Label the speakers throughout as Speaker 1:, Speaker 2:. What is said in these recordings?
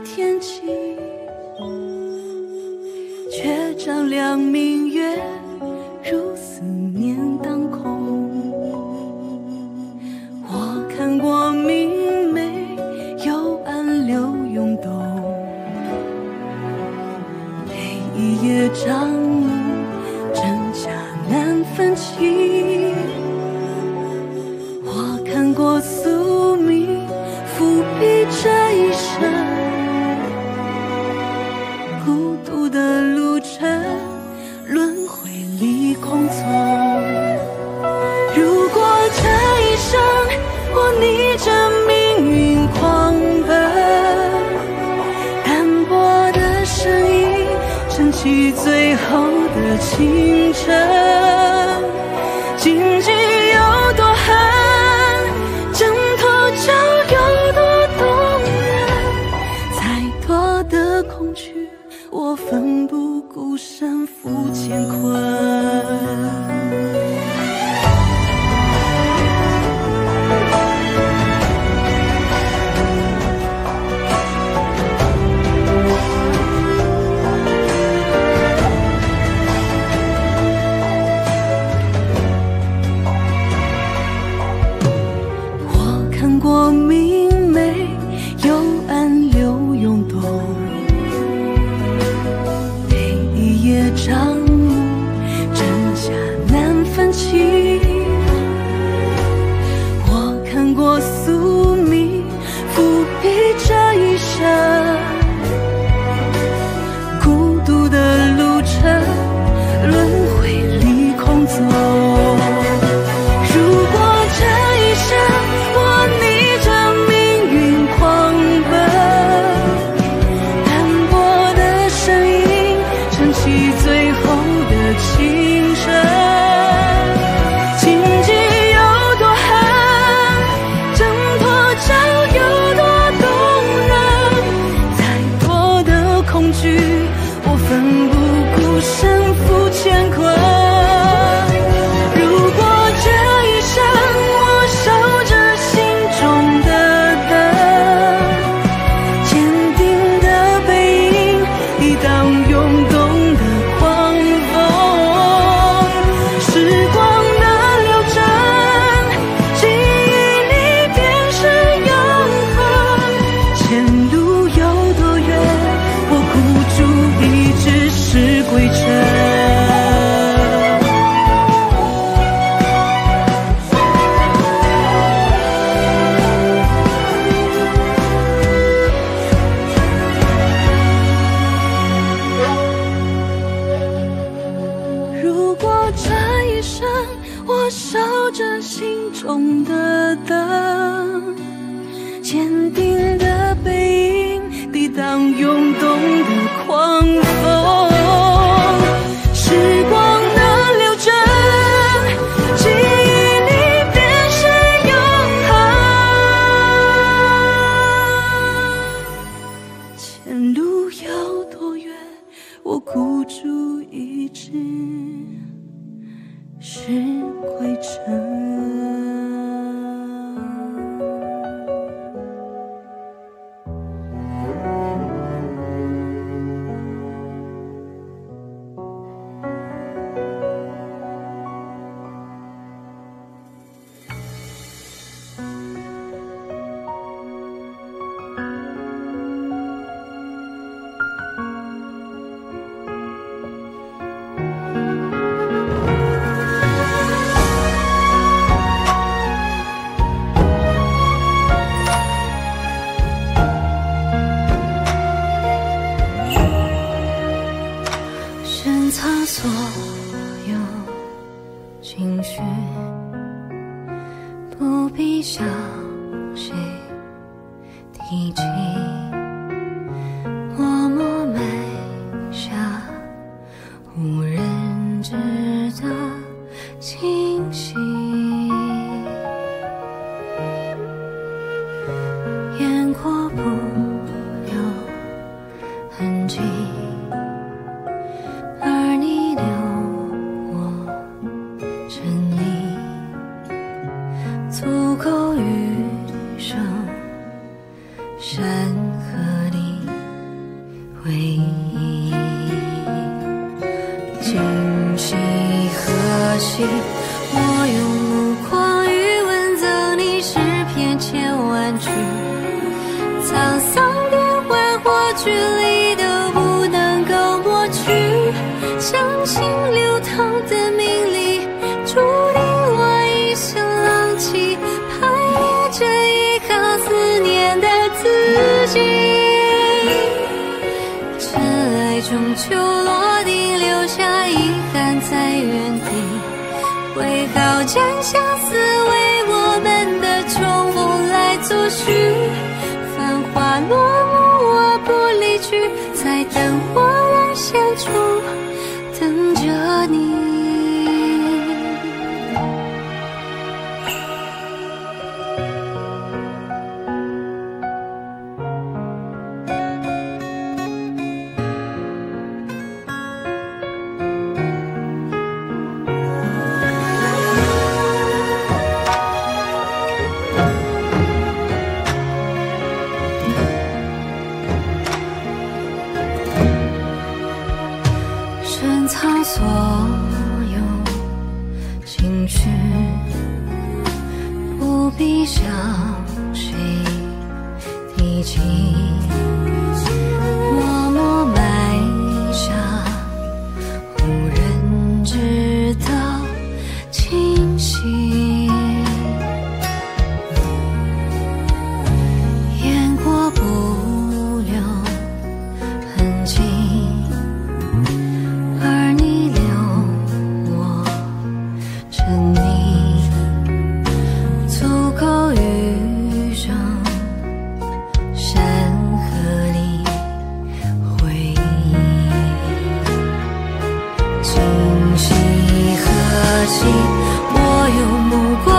Speaker 1: 天际却照亮明月如思念当空。我看过明媚又暗流涌动每一夜长沉，轮回里空匆。如果这一生我逆着命运狂奔，单薄的身影撑起最后的清晨，静静。懂得等，坚定的背影抵挡涌动的狂风。时光能流转，记忆里便是永恒。前路有多远，我孤注一掷，是归程。情绪。不必向谁提起。
Speaker 2: 足够余生山河里回忆。今夕何夕？我用目光与文赠你诗篇千万句，沧桑变幻或距离中秋落地，留下遗憾在原地。挥毫间相思为我们的重逢来作序。繁华落幕，我不离去，在灯火阑珊处藏所有情绪，不必向谁提起，夕何夕？我用目光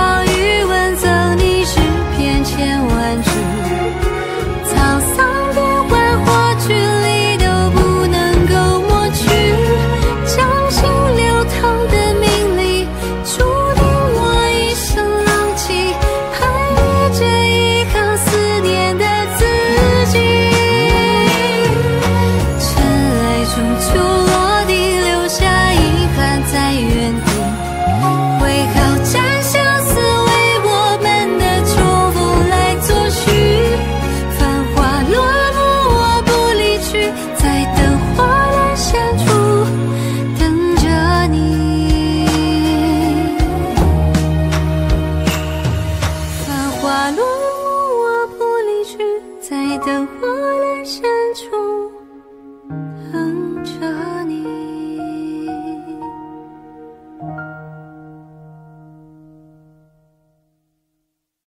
Speaker 2: 的，我